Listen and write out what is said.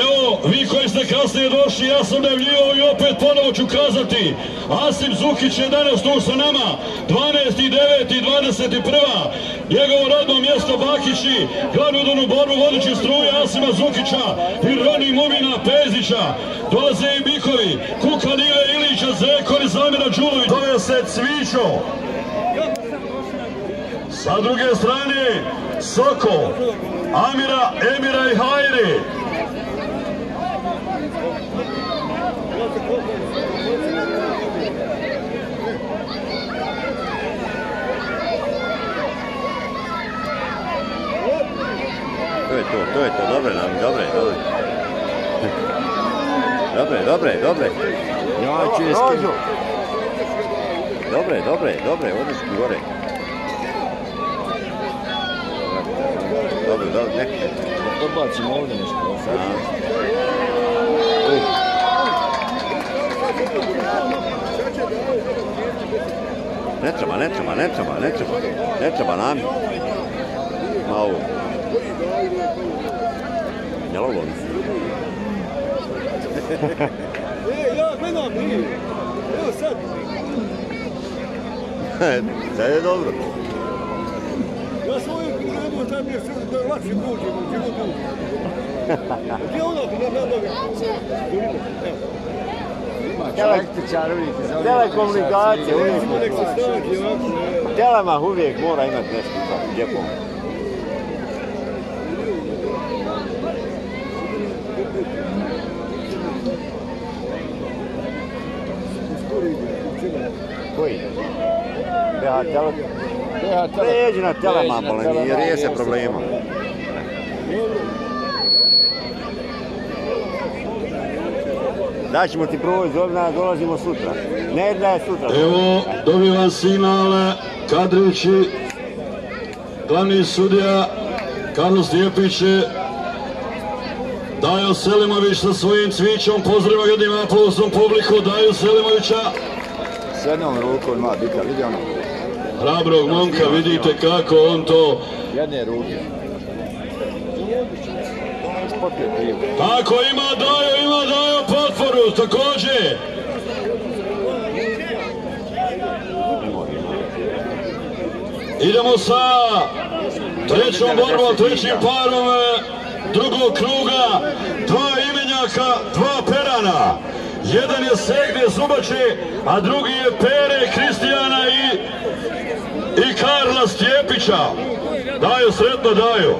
Evo, vi koji ste kasnije došli, ja sam najavljivao i opet ponovo ću kazati. Asim Zukić je danas tu sa nama, 12.9. 21. Njegovo radno mjesto Bakići, glavnu udonu borbu vodići struje Asima Zukića i Roni Mumina Pezića. Dolaze i Bikovi, Kuka Nive Ilića, Zekor i Zamira Đulović. Zove se Cvićo. Sa druge strane, Soko, Amira, Emira i Hajri. To je to, to je to, dobre nam, dobre, dobre. Dobre, dobre, dobre. Ja skinu. Dobre, dobre, dobre, odiš gore. Dobro, dobro, nek. Podbacimo ovdje nešto. Ne treba, ne treba, ne treba, ne treba. Ne treba nam. Ma ovo. Jel ovo? E, ja gledam, nije. Evo sad. Sad je dobro. Ja sam uvijek gledao taj mi je sve da lakše prođemo, gdje god dođemo. Gdje ono, da ne dobim? Električar uvijek. Telekomunikacije uvijek. Telemah uvijek mora imati nešto lijepo. Koji? BH Tele... Pređi na Telemah, i riješe problema. Daćemo ti provod, zovna, dolazimo sutra. Ne da je sutra. Evo, dobivam signal Kadrići, glavni sudija Karlo Stjepić, Dajo Selimović sa svojim cvićom, pozdravimo jednim aplausom publiku, Dajo Selimovića, S jednom rukom ima bika, vidi ono. hrabrog momka, vidite kako on to, Jedne ruke. Tako ima Dajo, ima Dajo potporu, također. Idemo sa trećom borbom, trećim parom e, drugog kruga. Dva imenjaka, dva perana. Jedan je Segne Zubače, a drugi je Pere Kristijana i, i Karla Stjepića. Daju, sretno daju.